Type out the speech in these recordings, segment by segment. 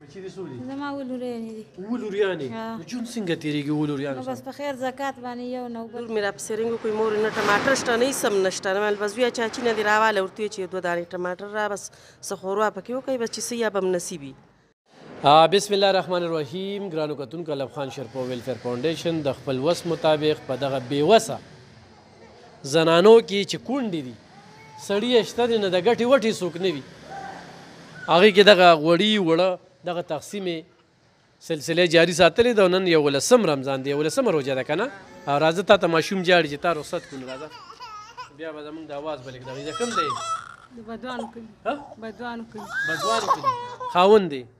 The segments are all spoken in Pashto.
بچی دې څو دي زما ولوریانې دي ولوریانې نو جون څنګه تیریږي ولوریانو بس په خیر زکات باندې یو نو بل میرا په سرنګ کوئی مور نه ټماټر شته نه سم نشته نه مل بزویا چاچی نه دی راواله ورته چې دوه دانې ټماټر را بس سخوروا پکې وکي بچی سیا بم نصیبي بسم الله الرحمن الرحیم ګرانو کتونکو الف خان شرپو ویلفیر فاونډیشن د خپل وس مطابق په دغه بیوسه زنانو کې چې کونډې دي سړي یې شته دی نه د ګټې وټې څوک نه وي هغې کې دغه غوړي وړه دغه تقسیم سلسله جاری ساتلې ده نن یو ولسم رمضان دی ولسم روزه ده کنه راځه تا ته ماشوم جاړي چې تا رخصت کړو راځه بیا به زمونږ د اواز بلک دغه کوم دی بدوان کوي بدوان کوي بدوان کوي خاوند دی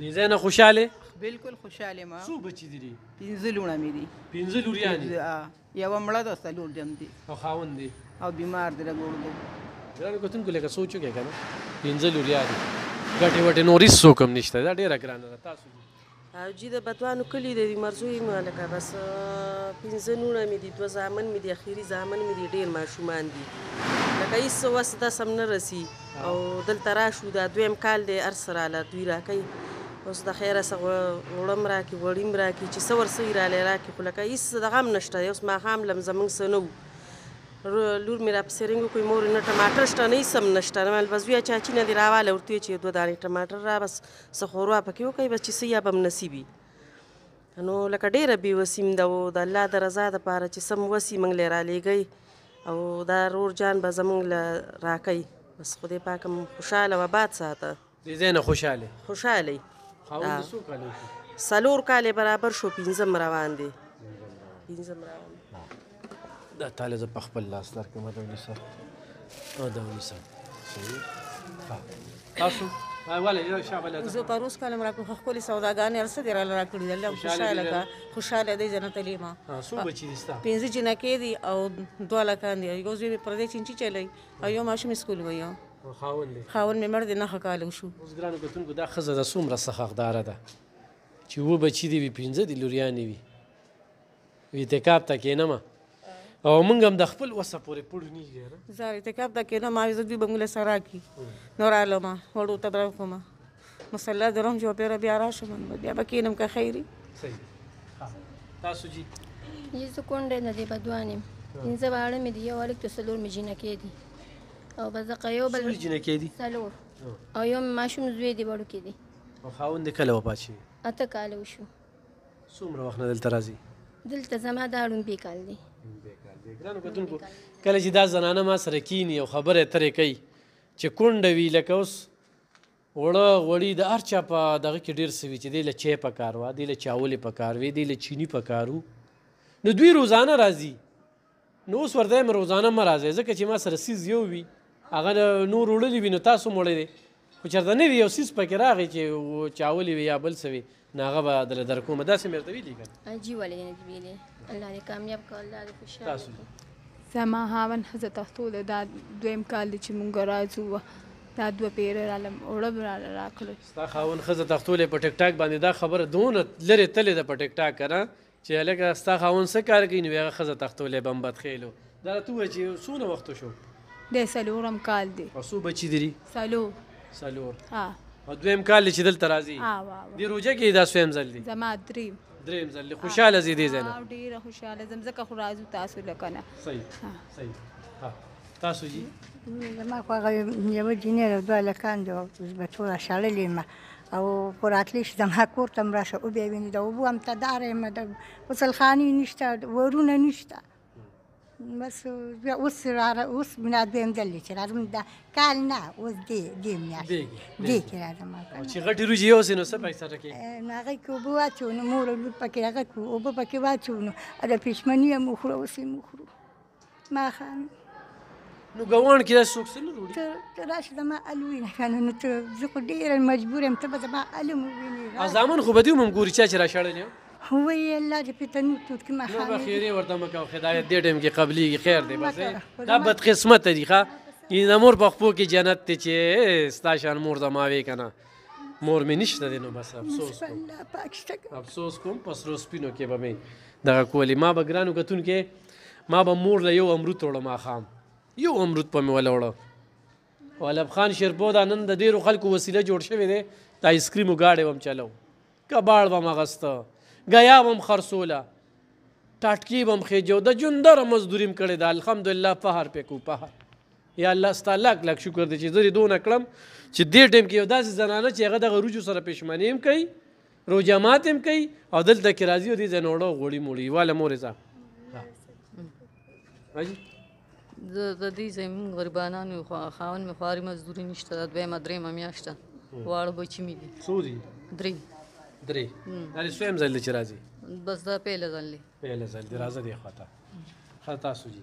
دې ځای نه خوشاله بالکل خوشاله ما څو بچی دي پنځه لونه مې دي پنځه لوریان دي یو مړه ده څلور جم دي او خاون دي او بیمار دي لګور دي ګران کوتن کو لکه سوچو کې کنه پنځه لوریان دي ګټه وټه نورې سوکم نشته دا ډیره ګرانه ده تاسو او جی د بتوانو کلی د مرزوی مو لکه بس پنځه نونه مې دي دوه زامن مې دي اخیری زامن مې دي ډیر ماشومان دي لکه هیڅ وس د سم نه رسی او دلته راشو دا دویم کال دی هر څه راله دوی راکوي اوس د خیره څه غوړه هم راکړي غوړي هم راکړي چې څه ورڅه یې راله راکړي خو لکه هېڅ دغه هم نشته دی اوس ماښام لم زموږ څه نه وو لور مې راپسې رنګ وکړي مور نه ټماټر شته نه هېڅ هم نشته نو بس دوی چاچي نه دې راواله ورته چې دوه دانې ټماټر را بس څه ښوروا پکې وکړي بس چې څه یې به هم نصیب وي نو لکه ډېره بې وسي مو ده او د الله د رضا لپاره چې څه مو وس وي موږ له رالېږئ او دا رور جان به زموږ له راکوي بس خدای پاک مو خوشحاله او آباد ساته دې ځای نه خوشحاله خوشحاله خاوند څو کاله څلور کاله برابر شو پنځم روان دی پنځم روان دی دا تاله زه په خپل لاس درکوم دا ونیسه او دا ونیسه صحیح ها تاسو ولا یو شابه لته زه پروس کلم را کوم خپل سوداګانې ارسه دی را لرا کړی الله خوشاله کا خوشاله دی جنت لیما سو بچی دستا پنځه جنا کې دی او دوه لکان دی یو زوی پر دې چینچی چلی او یو ماشوم سکول ویو خاون دی خاون مې مړ دی نه حقاله شو اوس ګرانو کتونکو دا خزه د سومره سخه حقدار ده چې و بچی دی پنځه دی لوریانې وی اعتکاف ته کینم او موږ هم د خپل وسه پورې پړو نه یاره زه اعتکاف ته کینم ما زه دوی به موږ سره کی نور علما وړو ته درو کوم مصلی درم جو پیر بیا راشم بیا به کینم که خیری صحیح تاسو جی یی زه کونډه نه دی بدوانم انځه واړه مې دی یو الک ته سلور مې جنہ کې دي او بزقه یو بل سلور جنہ کې دي سلور او یو ماشوم زوی دی وړو کې دي او خاوند کله وپات شي اته کال وشو څومره وخت نه دلته راځي دلته زما دا ړومبی کال دی ګرانو کتونکو کله چې دا زنانه ما سره کینی او خبره ترې کوي چې کونډه وي لکه اوس وړه غوړي د هر چا په دغه کې ډېر سوي چې دی له چای په کار وه دی له چاولې په کار وي دی له چینی په کارو نو دوی روزانه راځي نو اوس ورته مې روزانه مه راځئ ځکه چې ما سره څیز یو وي هغه نور وړلی وي نو تاسو هم وړی دی خو چېرته نوی یو څیز پکې راغی چې چاولی وي یا بل څه وي نو هغه به درله درکوم داسې مې ورته ویلي که جی ولې نه دي ویلي الله دې کامیاب کړه الله دې خوشحاله زما هاوند ښځه تښتوله دا دویم کال دی چې مونږ راځو دا دوه پیره رالم اوړه به راله راکړل ستا خاوند ښځه تښتولی په ټیک ټاک باندې دا خبره دونه لرې تلې ده په ټیک ټاک که نه چې هلکه ستا خاوند څه کار کوي نو بیا هغه ښځه تختولی بم بدخیلو دا راته ووایه چې څونه وخت وشو دی څلورم کال دی او څو بچي دي څلور څلور ها او دویم کال چې دلته راځي ها وا وا دی روجه کې دا سویم ځل دی زما دریم دریم ځل دی خوشاله زی دی زنه ډیره خوشاله زم زکه خو راځو تاسو لکنه صحیح صحیح ها تاسو جی زما خو هغه یوه جینۍ ده دوه هلکان دي به ټوله شړلې یم او خو راتلی شي زما کور ته هم راشه وبیا ویني د اوبو هم تداره یم د غسلخانې نشته ورونه نشته بس اوس را اوس بنا دویم ځل دی چې راځم دا کال نه اوس دی دی میاشت دی کې راځم چې غټې روجې یو سې نو څه پیسې ټکې نو هغه کې اوبه واچو نو مور لور پکې هغه اوبه پکې واچو نو د پښمنی هم وخوره اوس یې وخوره ما خان نو ګوان کې دا څوک څه نه وروړي ته راشي زما الوي نه کنه نو ته زه خو ډېره مجبور یم ته به زما الم ووینې زامن خو به دې هم ګوري چا چې را شړلې یم وی الله دې په تنور توت کې مخامې نو بخیرې ورته مکه او خدایت دې ټیم کې قبلېږي خیر دی بس دا بدقسمت دی ښه د مور په خپو کې جنت دی چې ستا شان مور زما وې که نه مور مې نشته دی نو بس افسوس کوم افسوس کوم په سرو سپینو کې به مې دغه کولې ما به ګرانو کتونکو ما به مور له یو امرود وړو ماښام یو امرود په مې وله وړو او علب خان شیرپو دا نن د ډېرو خلکو وسیله جوړ شوی دی د آیسکریمو ګاډی به هم چلو کباړ به هم اخیسته ګیا به هم خرڅوله ټاټکي به هم خېجو د ژوندره مزدوري هم کړې ده الحمدلله فهر پې کو فهر یا الله ستا لاک لاک شکر دی چې زه دې دونه کړم چې دې ټیم کې یو داسې زنانه چې هغه دغه روجو سره پښمنې هم کوي روژه ماتې هم کوي او دلته کې راځي او دې ځای نه اوړه غوړي موړي واله مورې ځه د دې ځای مونږ غریبانان یو خاون مې خواري مزدوري نشته دا دویمه درېیمه میاشته واړه بچي مې دي څو دي درې درې دا دې څویم ځل دی چې راځي بس دا پیله ځل دی پیله ځل دی راځه دې خوا ته ښه تاسو جي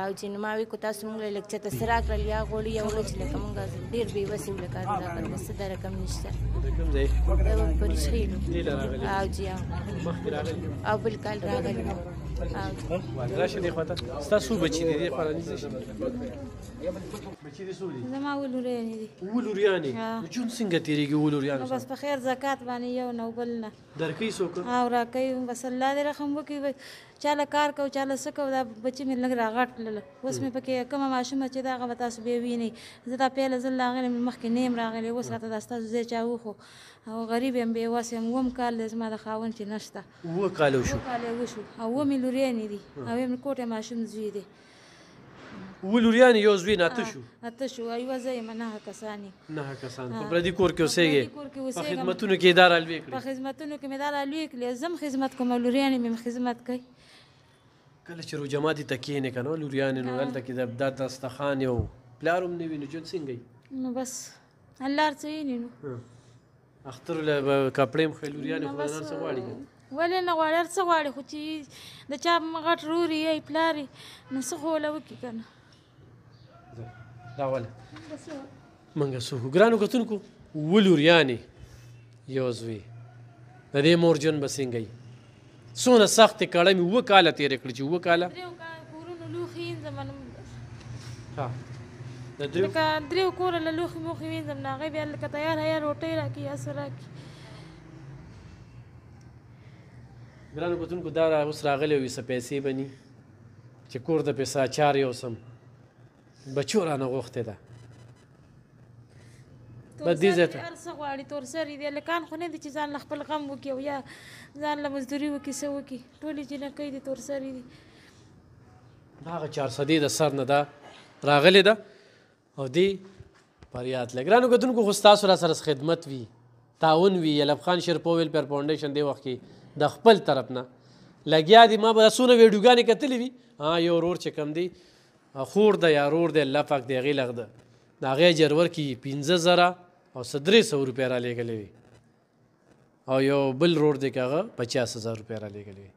او چې نو ما وی کو تاسو موږ لکچه ته سره کړل یا غوړي یا ورچ لکه موږ ډیر بي وسیم لکه دا کار بس دا رقم نشته کوم ځای پر شیل او جی او بل کال راغلی راشه دی خواته تاسو بچی دی دی خواته نيزه شي بچی دی سوري زما ولوريان دي ولوريان جون څنګه تیریږي ولوريان بس په خیر زکات باندې یو نو بل نه درکې سوک او راکې بس الله دې رحم وکړي چا له کار کو چا له څه کو دا بچي مې لږ را غټ کړل اوس مې پکې کومه ماشومه چې دا هغه به تاسو بیا وینئ زه دا پیله ځل راغلی مې مخکې نه یم راغلی اوس راته دا ستاسو ځای چا وښو او غریب یم بې وسه یم اووم کال دی زما د خاوند چې نشته اووه کاله وشو او اووه مې لوریانې دي او یم کوټی ماشوم زوی دی اووه لوریان یو زوی نه اته شو اته شو یو زه یم نه کسان نه کسان په پردي کور کې اوسېږي په خدمتونو کې اداره الوي کړې په خدمتونو کې مې دار الوي کړې زم خدمت کوم لوریان مې خدمت کوي کله چې روجما دي تکې نه کنو لوریان نو دلته کې د داد دستخان یو پلارم نه ویني جون څنګه نو بس الله ارڅوي نو اختر له کپړې هم ښه لوریانې خو نظر څه غواړي ولې نه غواړي هر څه غواړي خو چې د چا غټ روري یا پلار نو څه خو له وکړي که نه دا ولې منګه سو ګرانو کتونکو ولوریانې یو زوی د دې مور جون بسنګي څونه سخت کړه می و کاله تیر کړ چې و کاله دریو کورونو لوخي زمن ها د دریو کا دریو کور له لوخي مو خوین زم ناغه بیا لکه تیار هيا روټي راکی اسره کی ګران کوتون کو دا اوس راغلی وي سپېسې بني چې کور د پیسا چار یو سم بچو رانه غوښتې ده به دې ځای ته هر څه غواړي تور سري دی هلکان خو نه دي چې ځان له خپل غم وکړي او یا ځان له مزدوري وکړي څه وکړي ټولې جینکۍ دي تور سري دي دا هغه چارسدې د سر نه ده راغلې ده او دی فریاد لګ رانو کتونکو خو ستاسو را سره خدمت وي تعاون وي یلب خان شیرپویل پر فاونډیشن دی وخت کې د خپل طرف نه لګیا دي ما به سونه ویډیوګانې کتلې وي ها یو ورور چې کم دی خور ده یا رور دی الله پاک دی هغې له د د هغې اجر ورکړي پنځه زره او څه درې سوه روپۍ رالیږلې وي او یو بل رور دی که هغه پچاس هزار روپۍ رالیږلې وي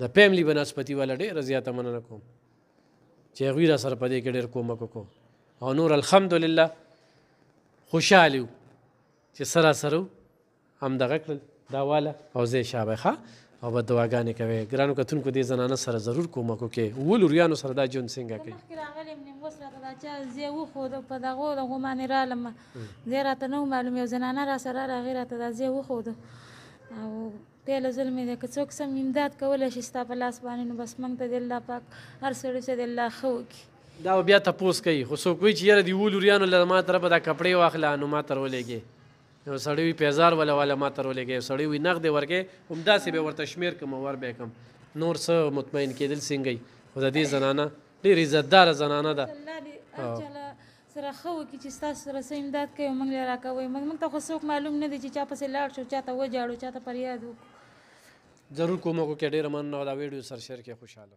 د فیملي بنسپتي والا ډېره زیاته مننه کوم چې هغوی را سره په دې کې ډېر کومک وکړو او نور الحمدلله خوشحال یو چې سره سره هم دغه کړل دا واله او زه شا به ښه او به دعاګانې کوي ګرانو کتونکو دې زنانه سره ضرور کومک وکړي وو لوریانو سره دا جون څنګه کوي مخکې راغلم نیم وس راته دا چا زه و خو په دغه د غومانې رالم زه راته نو معلوم یو زنانه را سره راغی راته دا زه و خو او پیله ظلم دې که څوک سم امداد کولای شي ستا په لاس باندې نو بس مونږ ته دې الله پاک هر سړی چې دې الله ښه وکړي دا بیا تپوس کوي خو څوک وایي چې یاره دی ولوریانو له ما طرفه دا کپړې واخله نو ما تر ولېږې یو سړی وی پیزار ولا والا ما تر ولګي یو سړی وی نقد ورګي هم داسې به ورته شمیر کوم ور به کوم نور څه مطمئن کېدل سنگي او د دې زنانه ډېر عزتدار زنانه ده سره خو کی چې تاسو سره سم امداد کوي موږ لري راکوي موږ ته خو څوک معلوم نه دي چې چا پسې لاړ شو چاته وجاړو چاته فریاد وکړو ضرور کومه کو کې ډېر مننه دا ویډیو سر شیر کې خوشاله